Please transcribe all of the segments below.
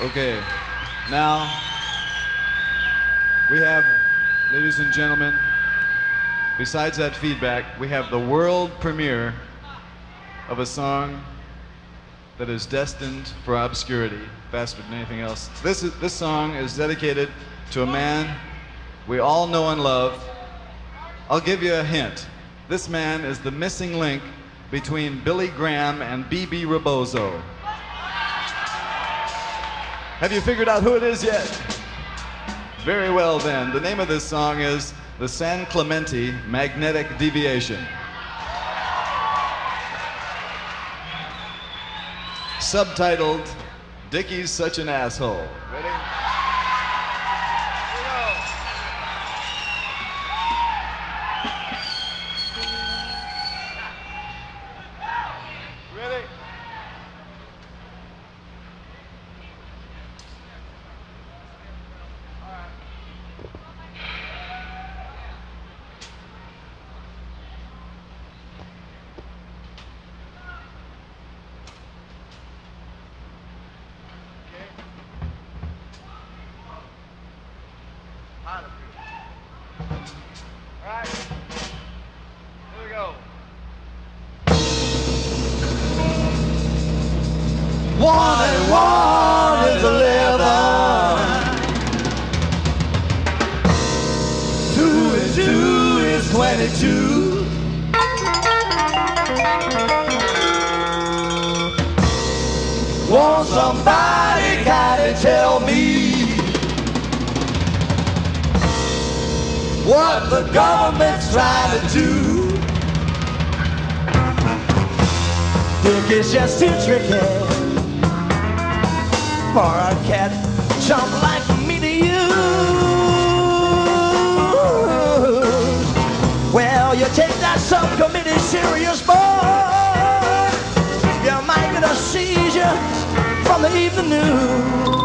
Okay, now we have, ladies and gentlemen, besides that feedback, we have the world premiere of a song that is destined for obscurity faster than anything else. This, is, this song is dedicated to a man we all know and love. I'll give you a hint. This man is the missing link between Billy Graham and Bebe Rebozo. Have you figured out who it is yet? Very well then. The name of this song is The San Clemente Magnetic Deviation. Subtitled Dickie's Such an Asshole. 22 is 22. Won't somebody gotta tell me what the government's trying to do? Think it's just too tricky for a cat jump like serious, boy. You might get a seizure from the evening news.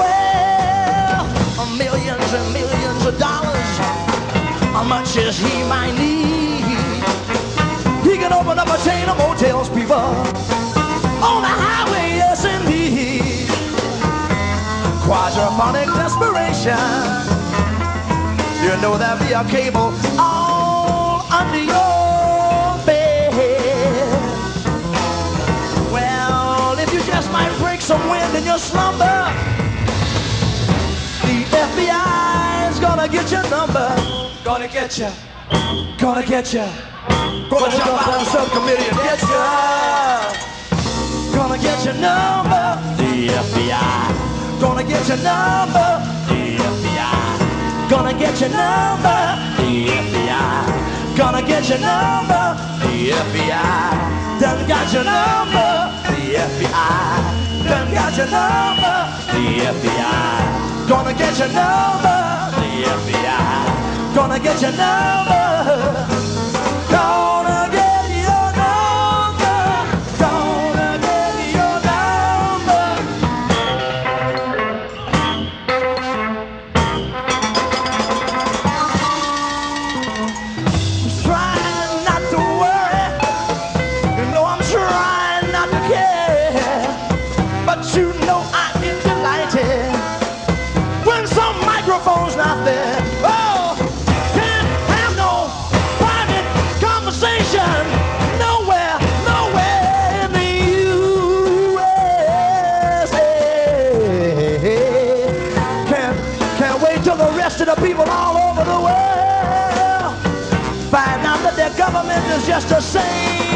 Well, millions and millions of dollars. How much as he might need? He can open up a chain of motels, people. On the highway, yes indeed. Quadraphonic desperation. You know there'll be a cable all under your bed. Well, if you just might break some wind in your slumber, the FBI's gonna get your number. Gonna get you. Gonna get you. Gonna jump out of subcommittee and get you. Gonna get your number. The FBI. Gonna get your number. Get your number. The FBI. Gonna get your number. The FBI. Done got your number. The FBI. Done got your number. The FBI. Gonna get your number. The FBI. Gonna get your number. Of the people all over the world find out that their government is just the same.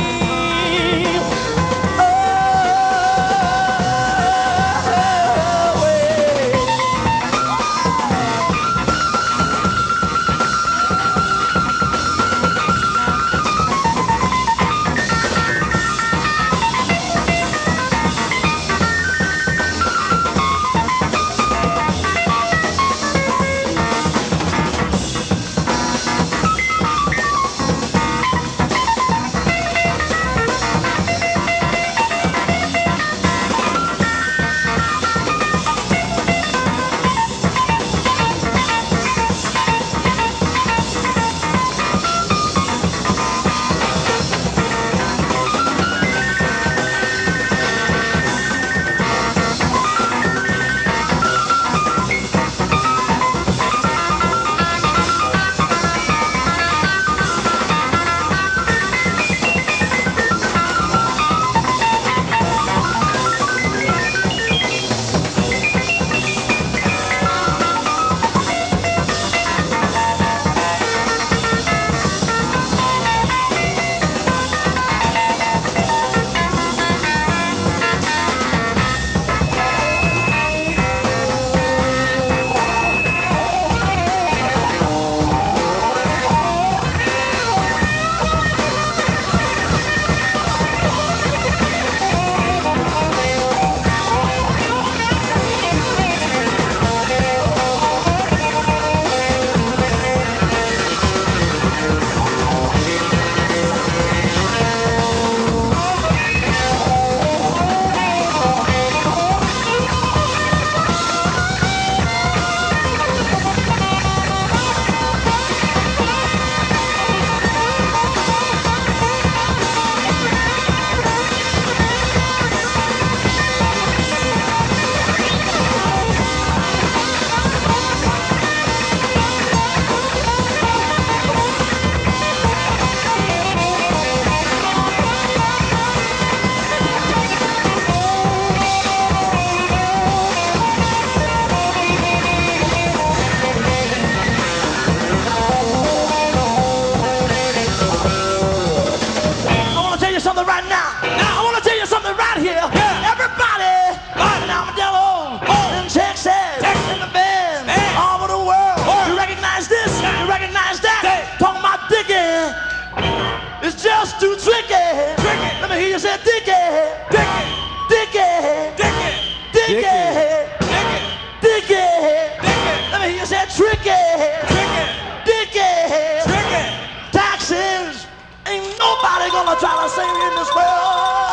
Nobody gonna try to save in this world.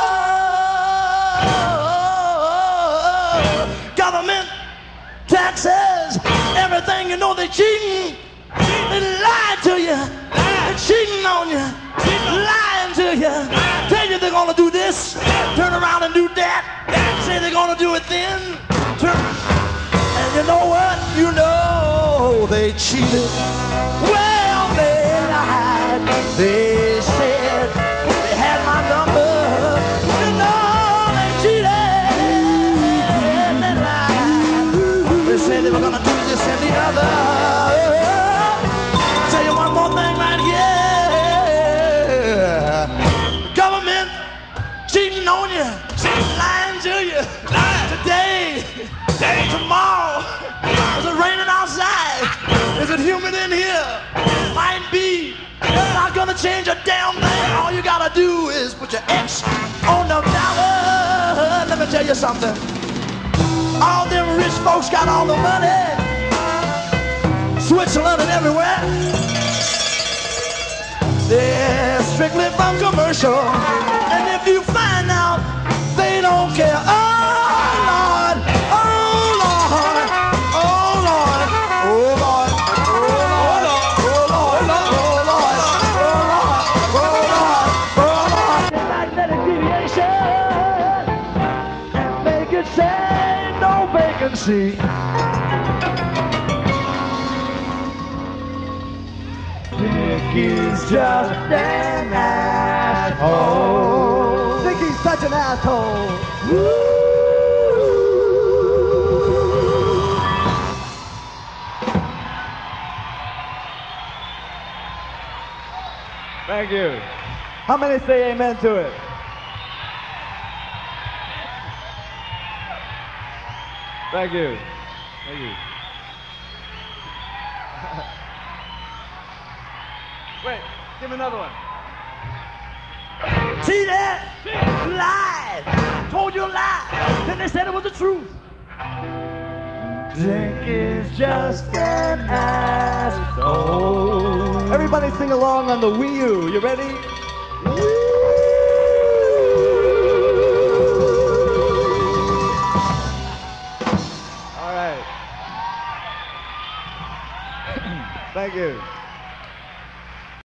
Government taxes. Everything you know they cheating. They lying to you. They cheating on you. Lying to you. Tell you they're gonna do this. Turn around and do that. Say they're gonna do it then. Turn. And you know what? You know they cheated. Well, they lied. They tomorrow. Is it raining outside? Is it humid in here? Might be. It's not gonna change a damn thing. All you gotta do is put your X on the dollar. Let me tell you something. All them rich folks got all the money. Switzerland and everywhere. They're strictly from commercial. And if you find out they don't care, oh Lord, vacancy. Dickie's just an asshole. Dickie's such an asshole. Thank you. How many say amen to it? Thank you. Thank you. Wait, give me another one. See that? See. Lied. Told you a lie. Then they said it was the truth. Dick is just an asshole. Everybody sing along on the Wii U. You ready? You.